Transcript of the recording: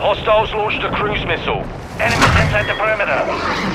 Hostiles launched a cruise missile. Enemies inside the perimeter.